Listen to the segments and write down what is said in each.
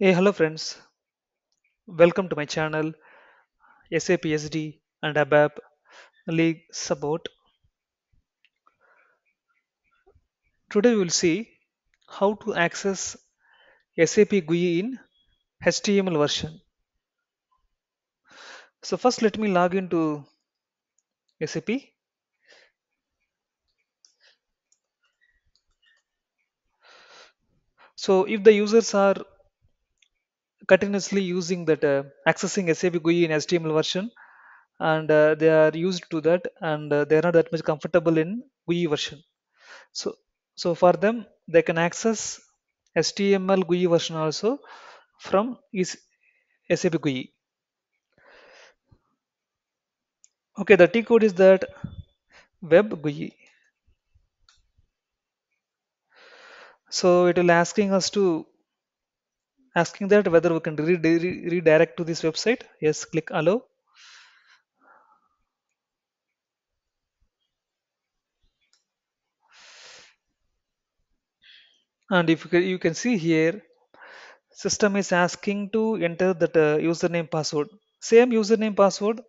Hey, hello friends. Welcome to my channel SAP SD and ABAP League Support. Today we will see how to access SAP GUI in HTML version. So first let me log into SAP. So if the users are continuously using that uh, accessing SAP GUI in HTML version and uh, they are used to that and uh, they are not that much comfortable in GUI version. So so for them they can access HTML GUI version also from SAP GUI. Okay, the T code is that web GUI. So it will asking us to asking that whether we can re re redirect to this website. Yes, click allow. And if you can, see here, system is asking to enter that uh, username password. Same username password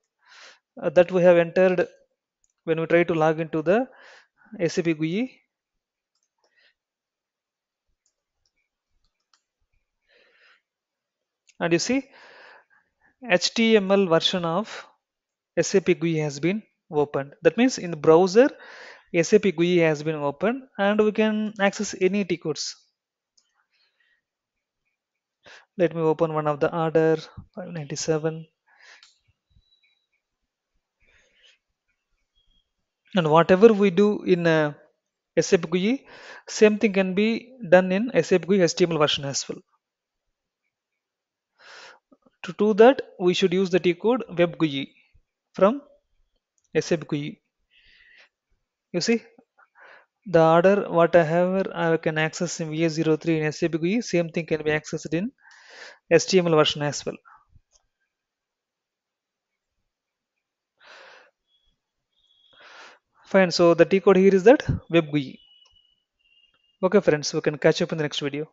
uh, that we have entered when we try to log into the SAP GUI. And you see, HTML version of SAP GUI has been opened. That means in the browser, SAP GUI has been opened and we can access any T codes. Let me open one of the order 597. And whatever we do in uh, SAP GUI, same thing can be done in SAP GUI HTML version as well. To do that, we should use the T code web GUI from SAP GUI. You see, the order what I can access in VS03 in SAP GUI, same thing can be accessed in HTML version as well. Fine, so the T code here is that web GUI. Okay friends, we can catch up in the next video.